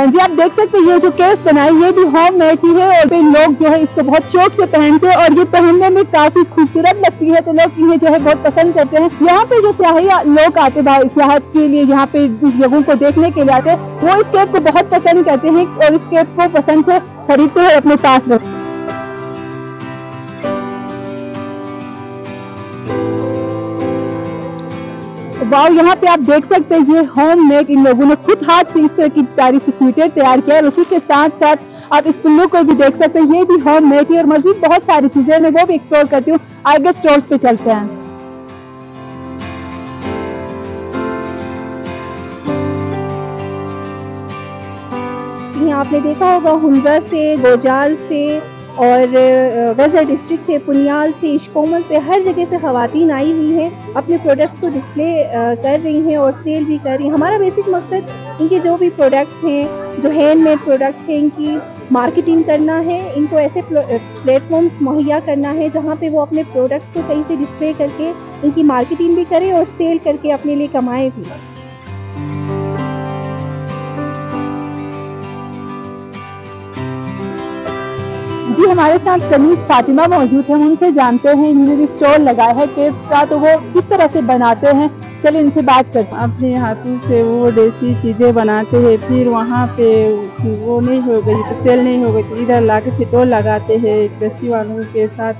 आप देख सकते हैं, ये जो केस बनाई, ये भी होम मेड ही है और लोग जो है इसको बहुत शौक से पहनते हैं और ये पहनने में काफ़ी खूबसूरत लगती है तो लोग इन्हें जो है बहुत पसंद करते हैं। यहाँ पे जो सियाही लोग आते सियाहत के लिए यहाँ पे जगहों को देखने के लिए आते हैं, वो इस केप को बहुत पसंद करते हैं और इस केप को पसंद से खरीदते हैं अपने पास रखते वाव यहाँ पे आप देख सकते हैं, ये होम मेड इन लोगों ने खुद हाथ से इस तरह की प्यारी सी स्वीटर तैयार किया और उसी के साथ साथ आप इस पिल्लू को भी देख सकते हैं, ये भी होम मेड है और मजीद बहुत सारी चीज़ें मैं वो भी एक्सप्लोर करती हूँ। आगे स्टॉल्स पे चलते हैं। आपने देखा होगा, हुंजा से, गोजाल से और गज़र डिस्ट्रिक्ट से पुनियाल से इश्कोमल से हर जगह से खातन आई हुई हैं, अपने प्रोडक्ट्स को डिस्प्ले कर रही हैं और सेल भी कर रही हैं। हमारा बेसिक मकसद इनके जो भी प्रोडक्ट्स हैं, जो हैंड मेड प्रोडक्ट्स हैं, इनकी मार्केटिंग करना है। इनको ऐसे प्लेटफॉर्म्स मुहैया करना है जहाँ पे वो अपने प्रोडक्ट्स को सही से डिस्प्ले करके इनकी मार्केटिंग भी करें और सेल करके अपने लिए कमाए भी। जी, हमारे साथ कनीस फातिमा मौजूद है, उनसे जानते हैं, इन्होंने भी स्टॉल लगाया है केव्स का तो वो किस तरह से बनाते हैं? चलिए इनसे बात करते हैं। अपने हाथों से वो देसी चीज़ें बनाते हैं, फिर वहाँ पे वो नहीं हो गई तो सेल नहीं हो गई तो इधर ला के स्टॉल लगाते हैं कृषि वालों के साथ